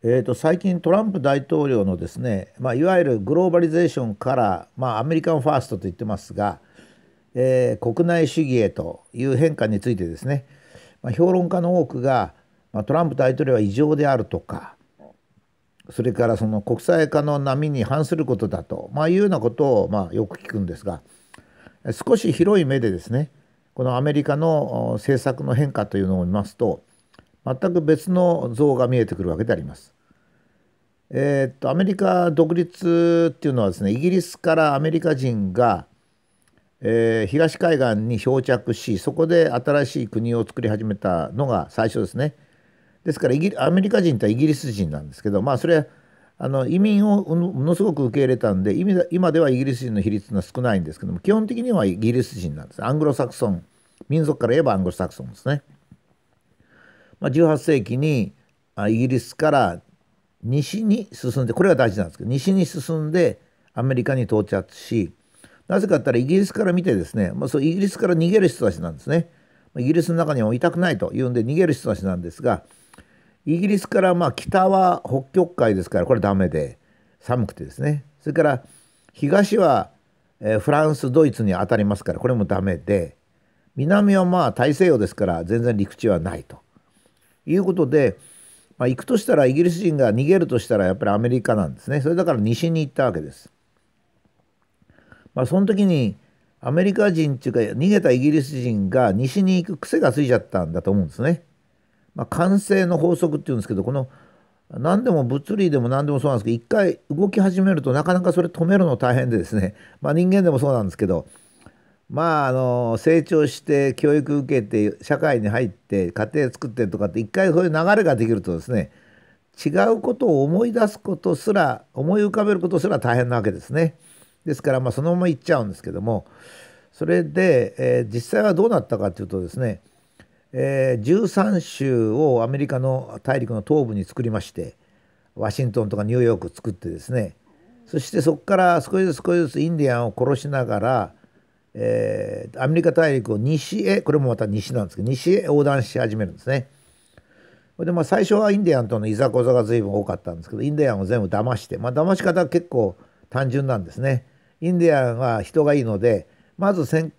えーと、最近トランプ大統領のですね、まあ、いわゆるグローバリゼーションから、まあ、アメリカンファーストと言ってますが、えー、国内主義へという変化についてですね、まあ、評論家の多くが、まあ、トランプ大統領は異常であるとかそれからその国際化の波に反することだと、まあ、いうようなことを、まあ、よく聞くんですが少し広い目でですねこのアメリカの政策の変化というのを見ますと全く別の像が見えてくるわけであります。えー、っとアメリカ独立っていうのはですねイギリスからアメリカ人が、えー、東海岸に漂着しそこで新しい国を作り始めたのが最初ですね。ですからイギアメリカ人ってイギリス人なんですけどまあそれはあの移民をものすごく受け入れたんで今ではイギリス人の比率が少ないんですけども基本的にはイギリス人なんですアングロサクソン民族から言えばアングロサクソンですね。まあ、18世紀にイギリスから西に進んでこれが大事なんですけど西に進んでアメリカに到着しなぜかって言ったらイギリスから見てですね、まあ、そうイギリスから逃げる人たちなんですね。イギリスの中にはいたくないというんで逃げる人たちなんですがイギリスからまあ北は北極海ですからこれダメで寒くてですねそれから東は、フランスドイツに当たりますからこれもダメで南はまあ大西洋ですから全然陸地はないということで、まあ、行くとしたらイギリス人が逃げるとしたらやっぱりアメリカなんですねそれだから西に行ったわけです。まあ、その時にアメリカ人っていうか逃げたイギリス人が西に行く癖がついちゃったんだと思うんですね。まあ、慣性の法則っていうんですけどこの何でも物理でも何でもそうなんですけど一回動き始めるとなかなかそれ止めるの大変でですね、まあ、人間でもそうなんですけどまああの成長して教育受けて社会に入って家庭作ってとかって一回そういう流れができるとですね違うことを思い出すことすら思い浮かべることすら大変なわけですね。ですからまあそのままいっちゃうんですけどもそれで、えー、実際はどうなったかというとですねえー、13州をアメリカの大陸の東部に作りましてワシントンとかニューヨーク作ってですねそしてそこから少しずつ少しずつインディアンを殺しながら、えー、アメリカ大陸を西へこれもまた西なんですけど西へ横断し始めるんですね。でまあ最初はインディアンとのいざこざが随分多かったんですけどインディアンを全部騙してまあ騙し方は結構単純なんですね。インディアンは人がいいのでまず先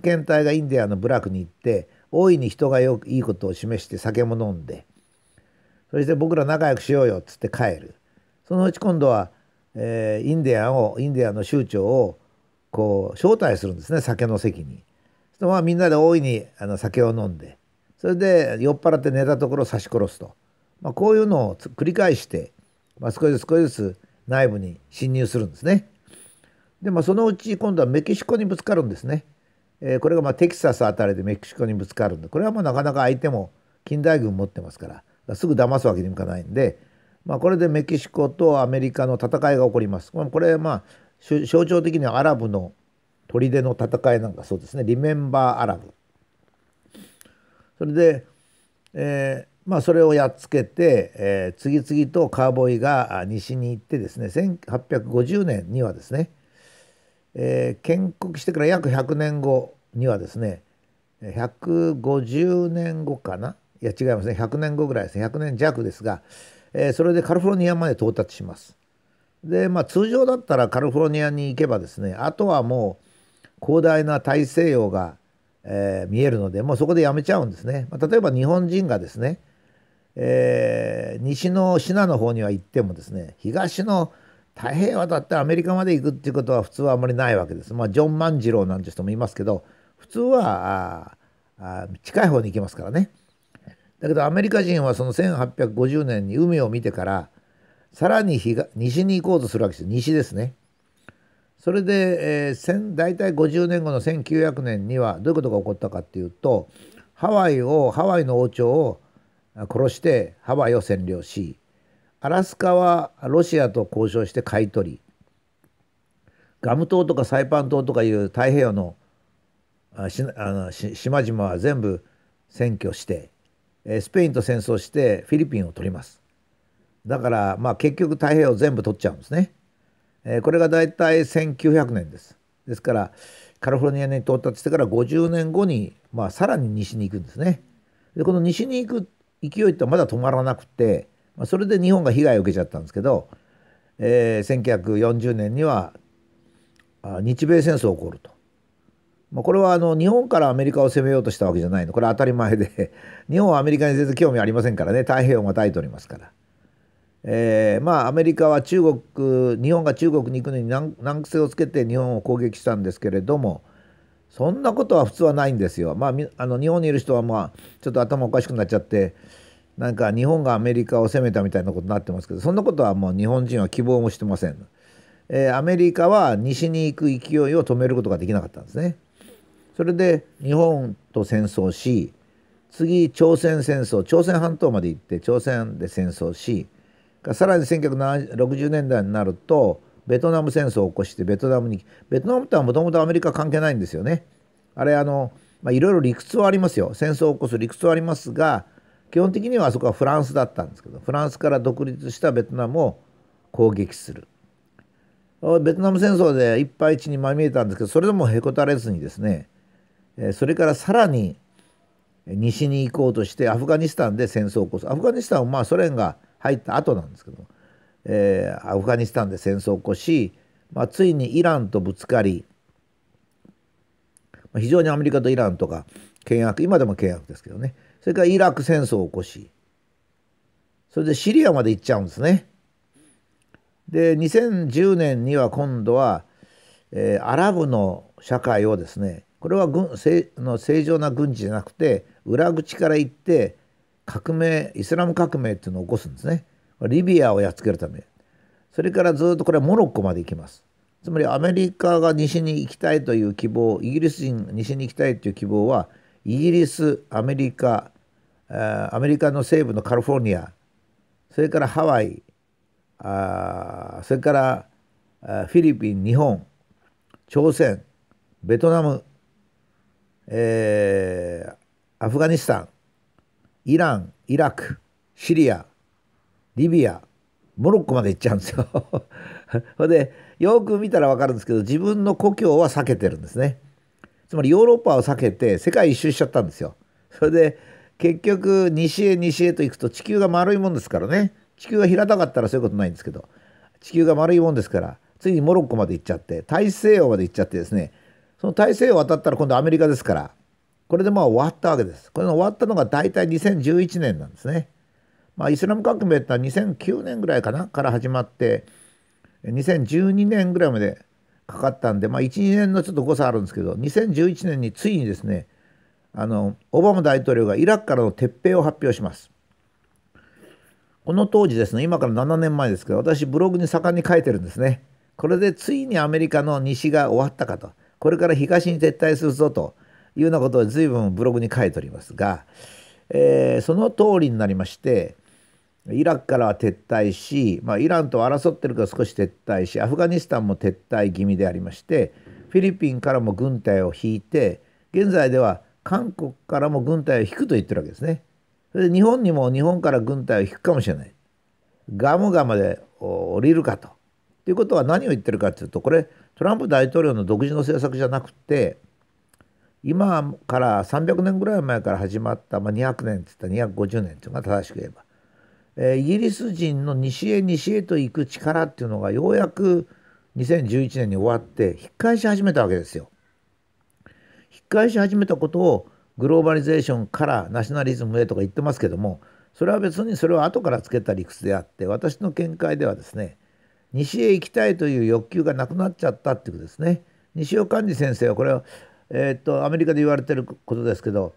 遣隊がインディアンの部落に行って大いに人がよくいいことを示して酒も飲んでそして僕ら仲良くしようよっつって帰るそのうち今度は、えー、インディアンをインディアンの酋長をこう招待するんですね酒の席に。そまあみんなで大いにあの酒を飲んでそれで酔っ払って寝たところを刺し殺すと、まあ、こういうのを繰り返して、まあ、少しずつ少しずつ内部に侵入するんですね。でまあそのうち今度はメキシコにぶつかるんですね。えー、これがまあテキサスあたりでメキシコにぶつかるんでこれはもうなかなか相手も近代軍持ってますからすぐ騙すわけにもいかないんで、まあ、これでメキシコとアメリカの戦いが起こります。これまあ象徴的にはアラブの砦の戦いなんかそうですねリメンバーアラブ。それで、えー、まあそれをやっつけて、えー、次々とカーボーイが西に行ってですね1850年にはですねえー、建国してから約100年後にはですね150年後かな？いや違いますね100年後ぐらいですね100年弱ですが、えー、それでカリフォルニアまで到達します。でまあ通常だったらカリフォルニアに行けばですねあとはもう広大な大西洋が、えー、見えるのでもうそこでやめちゃうんですね。まあ、例えば日本人がですね、えー、西のシナの方には行ってもですね東の太平洋渡ってアメリカまで行くっていうことは普通はあまりないわけです。まあジョン万次郎なんて人もいますけど普通はあ近い方に行きますからね。だけどアメリカ人はその1850年に海を見てからさらに西に行こうとするわけです西ですね。それで、えー、大体50年後の1900年にはどういうことが起こったかっていうとハワイをハワイの王朝を殺してハワイを占領しアラスカはロシアと交渉して買い取りガム島とかサイパン島とかいう太平洋のしあの島々は全部占拠してスペインと戦争してフィリピンを取りますだからまあ結局太平洋全部取っちゃうんですね。これが大体1900年です。ですからカリフォルニアに到達してから50年後に、まあ、さらに西に行くんですね。でこの西に行く勢いってまだ止まらなくてまあ、それで日本が被害を受けちゃったんですけど、えー、1940年には日米戦争起こると。まあ、これはあの日本からアメリカを攻めようとしたわけじゃないの。これは当たり前で。日本はアメリカに全然興味ありませんからね。太平洋をまたいておりますから。えー、まあアメリカは中国日本が中国に行くのに難癖をつけて日本を攻撃したんですけれどもそんなことは普通はないんですよ。まあ、あの日本にいる人はまあちょっと頭おかしくなっちゃってなんか日本がアメリカを攻めたみたいなことになってますけどそんなことはもう日本人は希望もしてません。えー、アメリカは西に行く勢いを止めることができなかったんですね。それで日本と戦争し次朝鮮戦争朝鮮半島まで行って朝鮮で戦争しさらに1960年代になるとベトナム戦争を起こしてベトナムにベトナムってはもともとアメリカ関係ないんですよね。あれあのまあ、いろいろ理屈はありますよ。戦争を起こす理屈はありますが基本的にはあそこはフランスだったんですけどフランスから独立したベトナムを攻撃する。ベトナム戦争でいっぱい地にまみえたんですけどそれでもへこたれずにですねそれからさらに西に行こうとしてアフガニスタンで戦争を起こす。アフガニスタンはまあソ連が入った後なんですけど、えー、アフガニスタンで戦争を起こし、まあ、ついにイランとぶつかりまあ非常にアメリカとイランとか険悪今でも険悪ですけどねそれからイラク戦争を起こしそれでシリアまで行っちゃうんですね。で2010年には今度は、えー、アラブの社会をですねこれは軍正の正常な軍事じゃなくて裏口から行って革命イスラム革命っていうのを起こすんですね。リビアをやっつけるため。それからずっとこれはモロッコまで行きます。つまりアメリカが西に行きたいという希望イギリス人西に行きたいという希望はイギリスアメリカアメリカの西部のカリフォルニアそれからハワイあそれからフィリピン日本朝鮮ベトナムえー、アフガニスタンイランイラクシリアリビアモロッコまで行っちゃうんですよ。それでよく見たら分かるんですけど自分の故郷は避けてるんですね。つまりヨーロッパを避けて世界一周しちゃったんですよ。それで結局西へ西へと行くと地球が丸いもんですからね地球が平たかったらそういうことないんですけど地球が丸いもんですからついにモロッコまで行っちゃって大西洋まで行っちゃってですねその大西洋を渡ったら今度アメリカですからこれでまあ終わったわけです。これの終わったのが大体2011年なんですね。まあ、イスラム革命ってのは2009年ぐらいかなから始まって2012年ぐらいまでかかったんで、まあ、12年のちょっと誤差あるんですけど2011年についにですねあのオバマ大統領がイラクからの撤兵を発表します。この当時ですね今から7年前ですけど私ブログに盛んに書いてるんですね。これでついにアメリカの西が終わったかとこれから東に撤退するぞというようなことを随分ブログに書いておりますが、えー、その通りになりましてイラクからは撤退し、まあ、イランと争ってるから少し撤退しアフガニスタンも撤退気味でありましてフィリピンからも軍隊を引いて現在では韓国からも軍隊を引くと言ってるわけですね。それで日本にも日本から軍隊を引くかもしれない。ガムガムで降りるかと。ということは何を言ってるかというとこれトランプ大統領の独自の政策じゃなくて今から300年ぐらい前から始まった、まあ、200年って言ったら250年っていうのが正しく言えば、えー、イギリス人の西へ西へと行く力っていうのがようやく2011年に終わって引っ返し始めたわけですよ。引っ返し始めたことをグローバリゼーションからナショナリズムへとか言ってますけどもそれは別にそれは後からつけた理屈であって私の見解ではですね西へ行きたいという欲求がなくなっちゃったっていうことですね。西尾寛治先生はこれは、え、っとアメリカで言われてることですけど、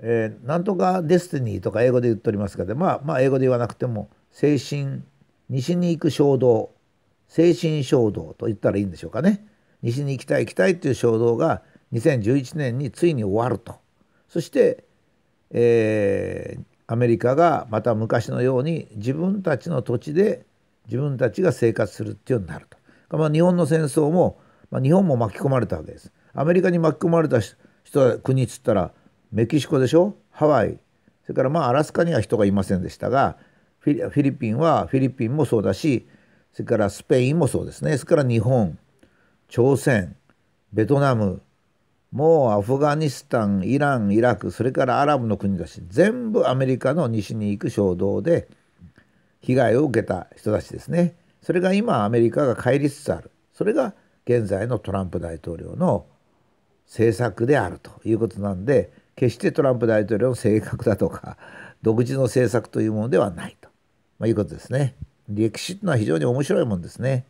えー、なんとかデスティニーとか英語で言っておりますけど、まあ、まあ英語で言わなくても精神西に行く衝動精神衝動と言ったらいいんでしょうかね西に行きたい行きたいという衝動が2011年についに終わるとそして、えー、アメリカがまた昔のように自分たちの土地で自分たちが生活するっていうようになると。まあ、日本の戦争も、まあ、日本も巻き込まれたわけです。アメリカに巻き込まれた人国っつったらメキシコでしょ？ハワイ。それからまあアラスカには人がいませんでしたがフィリピンはフィリピンもそうだしそれからスペインもそうですね。それから日本。朝鮮。ベトナム。もうアフガニスタンイランイラクそれからアラブの国だし全部アメリカの西に行く衝動で被害を受けた人たちですね。それが今アメリカが帰りつつある。それが現在のトランプ大統領の政策であるということなんで決してトランプ大統領の性格だとか 独自の政策というものではないと、まあ、いうことですね。歴史というのは非常に面白いもんですね。